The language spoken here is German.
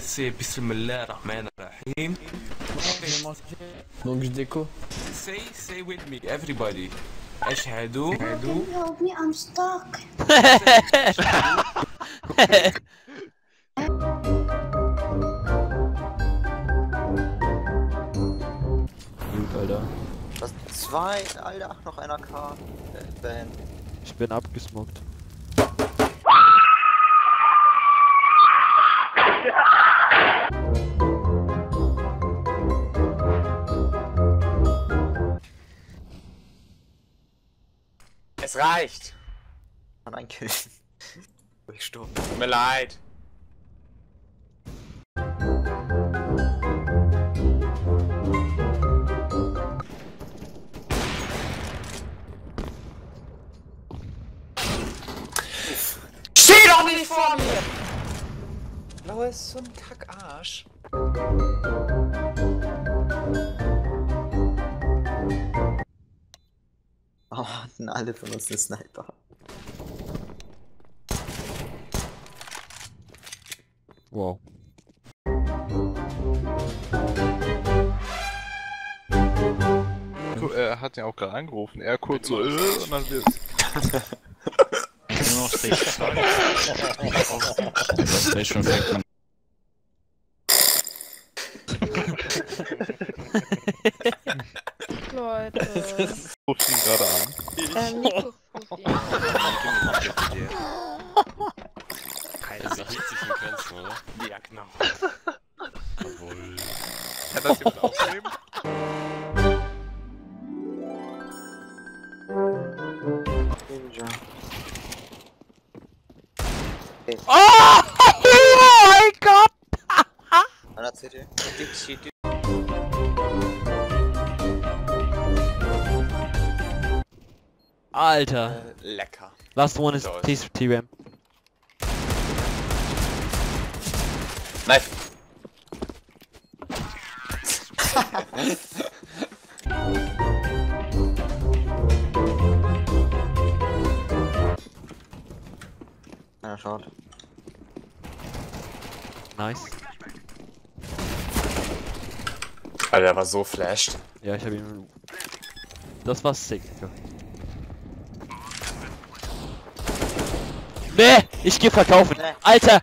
C'est Bismillah Rahman Rahim. Donc je déco. Say, say with me, everybody. أشهد Can you help me? I'm stuck. Gut, Alter. Was? Zwei? Alter, noch einer K. Äh, Ben. Ich bin abgesmockt. Es reicht. Kann ein Kill. Durchsturm. Tut mir leid. Steh doch nicht vor mir! Laura ist so ein Kackarsch. Oh, hatten alle von uns einen Sniper. Wow. Er hat ja auch gerade angerufen. Er kurz so, äh, und dann wird. Nur noch Stage 2. Das ruft ihn gerade an. Ähm, Nico ruft ihn. Das ist richtig in Grenzen, oder? Ja, genau. Jawohl. Kann das jemand aufnehmen? Ninja. Oh! oh mein Gott! Einer CT. Alter. Äh, lecker. Last one is T-Ram. Nice. Einer schaut. Nice. Alter, der war so flashed. Ja, ich hab ihn. Das war sick, Digga. Nee, ich geh verkaufen. Nee. Alter!